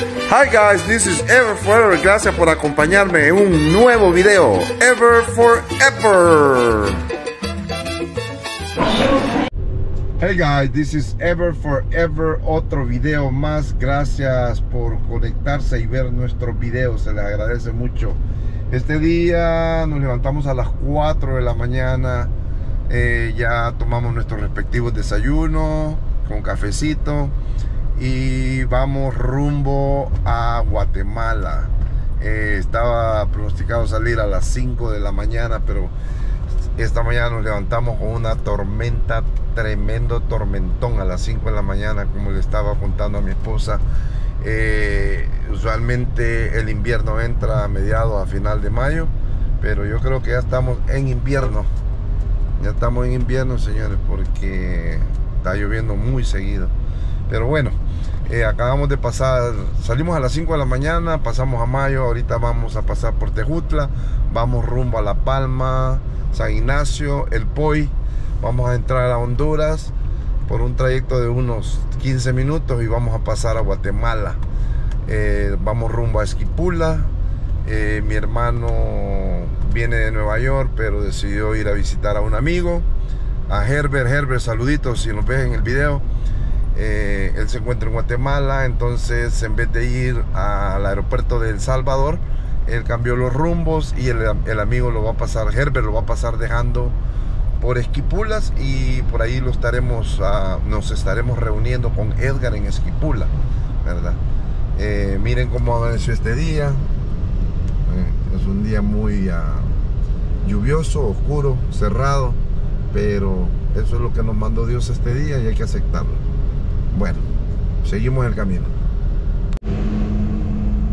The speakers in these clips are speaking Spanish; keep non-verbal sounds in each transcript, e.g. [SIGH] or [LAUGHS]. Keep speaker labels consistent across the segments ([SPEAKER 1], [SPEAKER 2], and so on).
[SPEAKER 1] Hi guys, this is Ever Forever. Gracias por acompañarme en un nuevo video. Ever Forever. Hey guys, this is Ever Forever. Otro video más. Gracias por conectarse y ver nuestros videos. Se les agradece mucho. Este día nos levantamos a las 4 de la mañana. Eh, ya tomamos nuestros respectivos desayunos con cafecito y vamos rumbo a Guatemala. Eh, estaba pronosticado salir a las 5 de la mañana, pero esta mañana nos levantamos con una tormenta, tremendo tormentón a las 5 de la mañana, como le estaba contando a mi esposa. Eh, usualmente el invierno entra a mediados, a final de mayo, pero yo creo que ya estamos en invierno. Ya estamos en invierno, señores, porque está lloviendo muy seguido. Pero bueno, eh, acabamos de pasar, salimos a las 5 de la mañana, pasamos a Mayo, ahorita vamos a pasar por Tejutla, vamos rumbo a La Palma, San Ignacio, El Poi, vamos a entrar a Honduras por un trayecto de unos 15 minutos y vamos a pasar a Guatemala. Eh, vamos rumbo a Esquipula, eh, mi hermano viene de Nueva York, pero decidió ir a visitar a un amigo, a Herbert. Herbert, saluditos si nos ves en el video. Eh, él se encuentra en Guatemala, entonces en vez de ir al aeropuerto de El Salvador, él cambió los rumbos y el, amigo lo va a pasar, Herbert lo va a pasar dejando por Esquipulas y por ahí lo estaremos, uh, nos estaremos reuniendo con Edgar en Esquipula, ¿verdad? Eh, miren cómo amaneció este día, eh, es un día muy uh, lluvioso, oscuro, cerrado, pero eso es lo que nos mandó Dios este día y hay que aceptarlo. Bueno, seguimos el camino.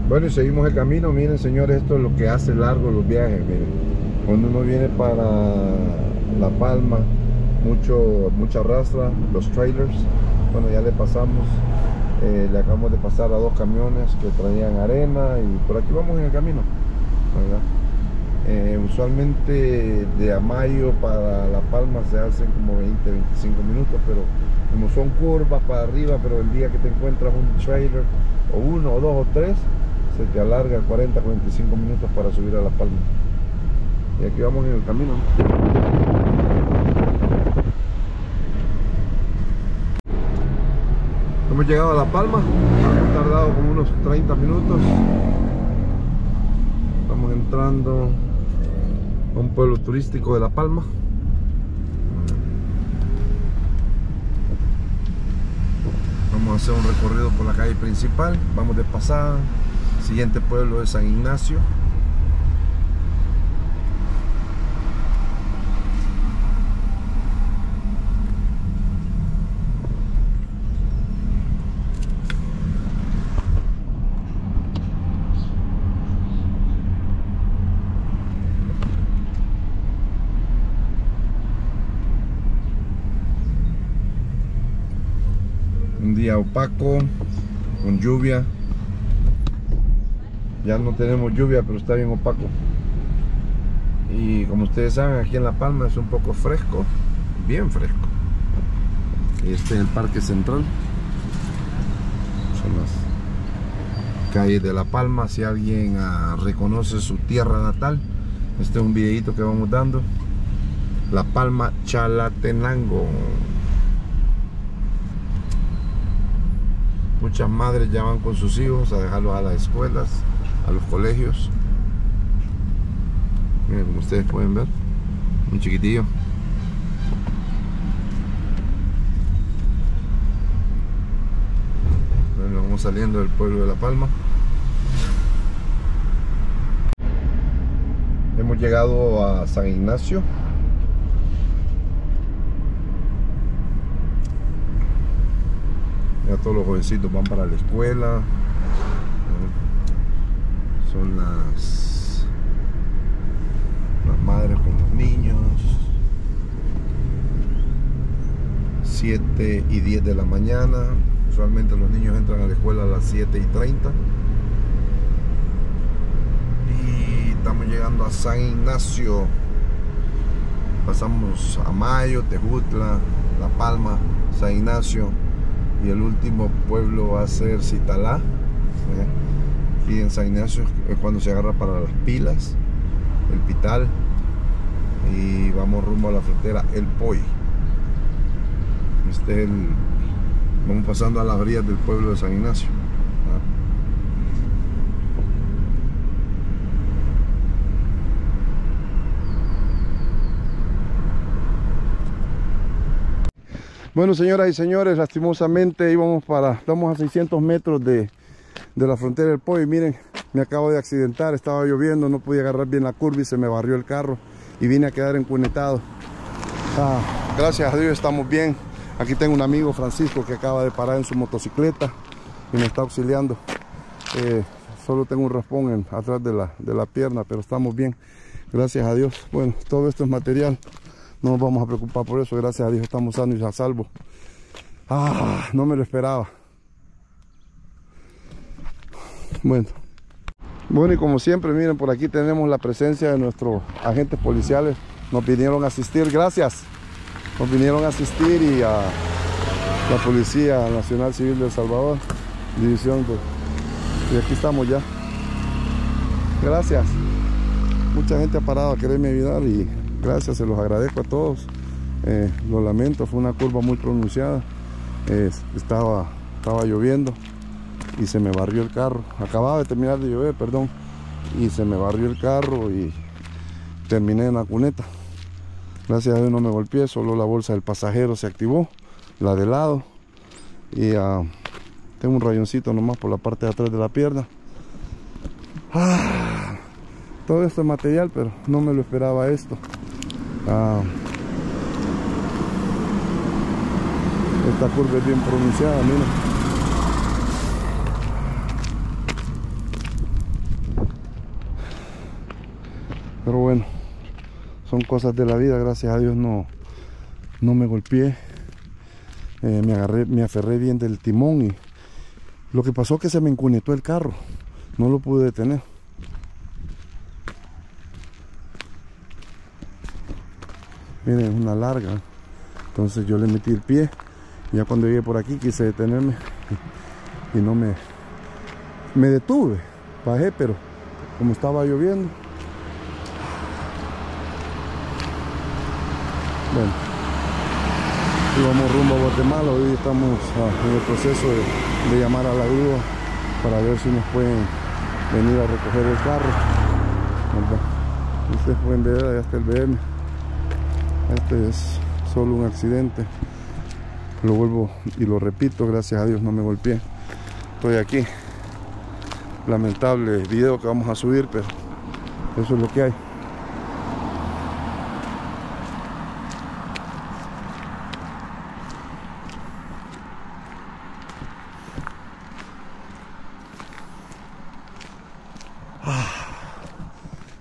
[SPEAKER 1] Bueno, y seguimos el camino. Miren, señores, esto es lo que hace largo los viajes. Miren, cuando uno viene para La Palma, mucho, mucha rastra, los trailers. Bueno, ya le pasamos. Eh, le acabamos de pasar a dos camiones que traían arena y por aquí vamos en el camino. Eh, usualmente de Amayo para La Palma se hacen como 20, 25 minutos, pero como son curvas para arriba, pero el día que te encuentras un trailer o uno o dos o tres, se te alarga 40, 45 minutos para subir a La Palma. Y aquí vamos en el camino. Hemos llegado a La Palma, hemos tardado como unos 30 minutos. Estamos entrando un pueblo turístico de La Palma. Vamos a hacer un recorrido por la calle principal. Vamos de pasada. siguiente pueblo es San Ignacio. un opaco con lluvia. Ya no tenemos lluvia pero está bien opaco. Y como ustedes saben aquí en La Palma es un poco fresco bien fresco. Este es el parque central. Son las calles de La Palma si alguien uh, reconoce su tierra natal este es un videito que vamos dando. La Palma Chalatenango Muchas madres ya con sus hijos a dejarlos a las escuelas, a los colegios. Miren, como ustedes pueden ver, un chiquitillo. Bueno, vamos saliendo del pueblo de La Palma. Hemos llegado a San Ignacio. Ya todos los jovencitos van para la escuela. Son las, las madres con los niños. 7 y 10 de la mañana. Usualmente los niños entran a la escuela a las 7 y 30. Y estamos llegando a San Ignacio. Pasamos a Mayo, Tejutla, La Palma, San Ignacio y el último pueblo va a ser Citalá Y en San Ignacio es cuando se agarra para las pilas, el Pital. Y vamos rumbo a la frontera El Poi. Este es el, vamos pasando a las orillas del pueblo de San Ignacio. Bueno, señoras y señores, lastimosamente íbamos para, estamos a 600 metros de, la frontera del Poi. Miren, me acabo de accidentar, estaba lloviendo, no pude agarrar bien la curva y se me barrió el carro y vine a quedar encunetado. Ah, gracias a Dios estamos bien. Aquí tengo un amigo, Francisco, que acaba de parar en su motocicleta y me está auxiliando. Eh, solo tengo un raspón en, atrás de la, de la pierna, pero estamos bien. Gracias a Dios. Bueno, todo esto es material no nos vamos a preocupar por eso, gracias a Dios estamos sanos y a salvo. Ah, no me lo esperaba. Bueno. Bueno, y como siempre, miren, por aquí tenemos la presencia de nuestros agentes policiales. Nos vinieron a asistir, gracias. Nos vinieron a asistir y a la Policía Nacional Civil de El Salvador, división de... Y aquí estamos ya. Gracias. Mucha gente ha parado a quererme ayudar y gracias, se los agradezco a todos. Eh, lo lamento, fue una curva muy pronunciada. estaba, estaba lloviendo y se me barrió el carro. Acababa de terminar de llover, perdón. Y se me barrió el carro y terminé en la cuneta. Gracias a Dios no me golpeé, solo la bolsa del pasajero se activó, la de lado. Y ah, tengo un rayoncito nomás por la parte de atrás de la pierna. Ah, todo esto es material, pero no me lo esperaba esto. Ah, esta curva es bien pronunciada, mira. Pero bueno, son cosas de la vida, gracias a Dios no, no me golpeé. Eh, me agarré, me aferré bien del timón y lo que pasó es que se me encunetó el carro. No lo pude detener. Miren es una larga. Entonces yo le metí el pie. Ya cuando llegué por aquí quise detenerme [LAUGHS] y no me me detuve. Bajé pero como estaba lloviendo. Bueno vamos rumbo a Guatemala. Hoy estamos ah, en el proceso de, llamar a la grúa para ver si nos pueden venir a recoger el carro. Ustedes pueden ver allá está el BM este es solo un accidente. Lo vuelvo y lo repito gracias a Dios no me golpeé. Estoy aquí. Lamentable video que vamos a subir pero eso es lo que hay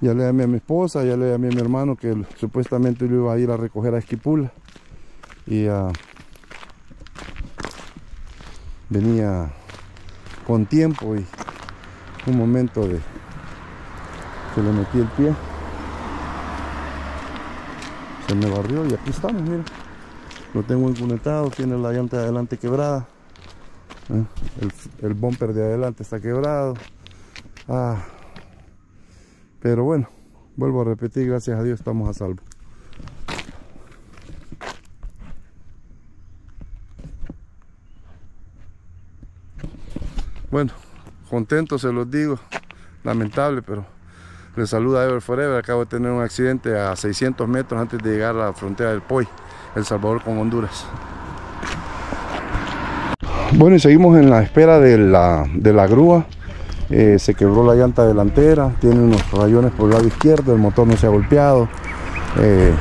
[SPEAKER 1] Ya le llamé a mi esposa, ya le llamé a mi hermano que supuestamente lo iba a ir a recoger a Esquipula. Y uh, venía con tiempo y un momento de que le metí el pie. Se me barrió y aquí estamos, mira. Lo tengo encunetado, tiene la llanta de adelante quebrada. ¿eh? El, el, bumper de adelante está quebrado. Ah, pero bueno, vuelvo a repetir, gracias a Dios estamos a salvo. Bueno, contento se los digo, lamentable, pero les saluda Ever Forever. Acabo de tener un accidente a 600 metros antes de llegar a la frontera del Poi, El Salvador con Honduras. Bueno, y seguimos en la espera de la, de la grúa eh, se quebró la llanta delantera, tiene unos rayones por el lado izquierdo, el motor no se ha golpeado, eh,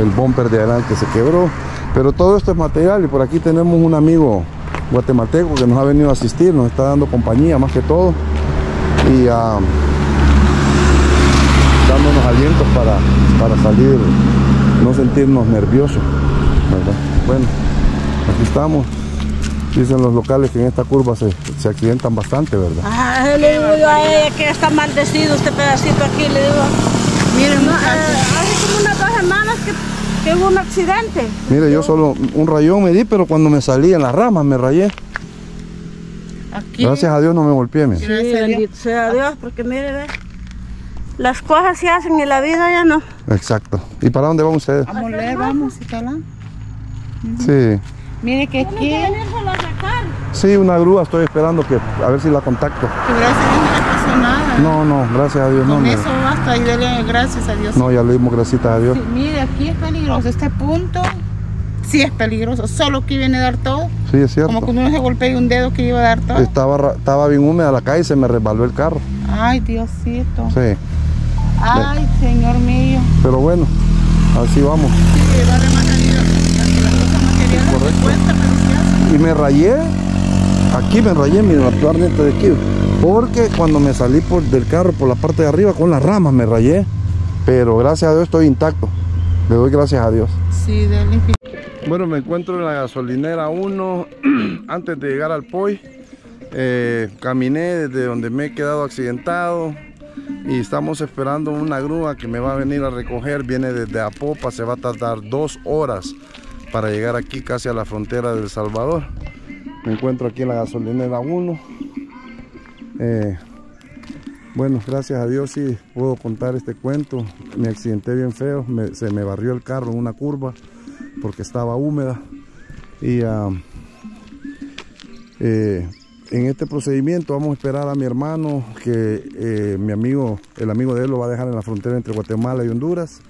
[SPEAKER 1] el bumper de adelante se quebró, pero todo esto es material y por aquí tenemos un amigo guatemalteco que nos ha venido a asistir, nos está dando compañía más que todo y ah, dándonos alientos para, para salir, no sentirnos nerviosos. Bueno, aquí estamos. Dicen los locales que en esta curva se, se accidentan bastante, ¿verdad?
[SPEAKER 2] Ah, le digo yo a ella que está maldecido este pedacito aquí, le digo, miren, no, eh, hace como unas dos semanas que, que, hubo un accidente.
[SPEAKER 1] Mire, yo solo un rayón me di, pero cuando me salí en las ramas me rayé.
[SPEAKER 3] Aquí.
[SPEAKER 1] Gracias a Dios no me golpeé. mire.
[SPEAKER 2] Sí, bendito sea Dios, porque mire, ve, las cosas se hacen y la vida ya no.
[SPEAKER 1] Exacto. ¿Y para dónde van ustedes?
[SPEAKER 3] A moler, vamos, y talán.
[SPEAKER 1] Sí.
[SPEAKER 3] Mire que aquí.
[SPEAKER 1] Sí, una grúa estoy esperando que a ver si la contacto.
[SPEAKER 3] que gracias a Dios no le pasó nada.
[SPEAKER 1] No, no, gracias a Dios no.
[SPEAKER 3] Con
[SPEAKER 1] me-
[SPEAKER 3] eso basta y dele gracias a Dios.
[SPEAKER 1] No, ya le dimos gracias a Dios.
[SPEAKER 3] Sí, mire, aquí es peligroso. Este punto sí es peligroso. Solo que viene a dar todo.
[SPEAKER 1] Sí, es cierto.
[SPEAKER 3] Como cuando uno se golpea un dedo que iba a dar todo.
[SPEAKER 1] Estaba, estaba bien húmeda la calle y se me resbaló el carro.
[SPEAKER 3] Ay, Diosito.
[SPEAKER 1] Sí.
[SPEAKER 3] Ay, Señor mío.
[SPEAKER 1] Pero bueno, así vamos.
[SPEAKER 3] Sí, darle más a Dios. Porque las cosas materiales no se cuentan, pero sí hacen.
[SPEAKER 1] Y me rayé. Aquí me rayé, miren, actualmente de aquí. Porque cuando me salí por, del carro por la parte de arriba con las ramas me rayé. Pero gracias a Dios estoy intacto. Le doy gracias a Dios.
[SPEAKER 3] Sí.
[SPEAKER 1] Bueno, me encuentro en la gasolinera 1 [CLEARS THROAT] antes de llegar al POI. eh, caminé desde donde me he quedado accidentado y estamos esperando una grúa que me va a venir a recoger. Viene desde Apopa, se va a tardar dos horas para llegar aquí casi a la frontera de El Salvador. Me encuentro aquí en la gasolinera 1. Eh, bueno, gracias a Dios sí puedo contar este cuento. Me accidenté bien feo, se me barrió el carro en una curva porque estaba húmeda. Y ah, eh, en este procedimiento vamos a esperar a mi hermano, que eh, mi amigo, el amigo de él lo va a dejar en la frontera entre Guatemala y Honduras.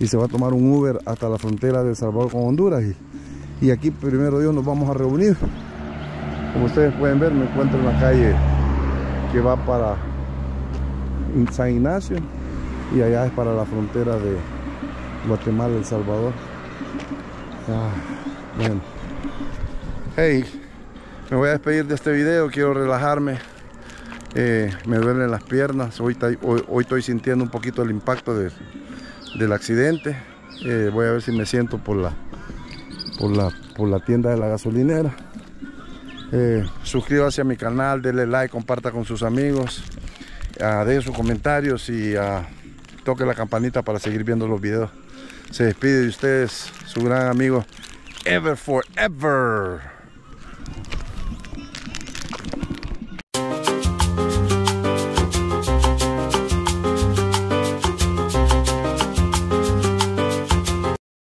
[SPEAKER 1] Y se va a tomar un Uber hasta la frontera de El Salvador con Honduras. Y, y aquí primero Dios nos vamos a reunir. Como ustedes pueden ver, me encuentro en la calle que va para San Ignacio y allá es para la frontera de Guatemala, El Salvador. Ah. Hey, me voy a despedir de este video, quiero relajarme. Eh, me duelen las piernas, hoy, hoy, hoy estoy sintiendo un poquito el impacto de- del accidente. Eh, voy a ver si me siento por la, por la, por la tienda de la gasolinera. Eh, suscríbase a mi canal, denle like, comparta con sus amigos, ah, deje sus comentarios y ah, toque la campanita para seguir viendo los videos. Se despide de ustedes su gran amigo Ever Forever.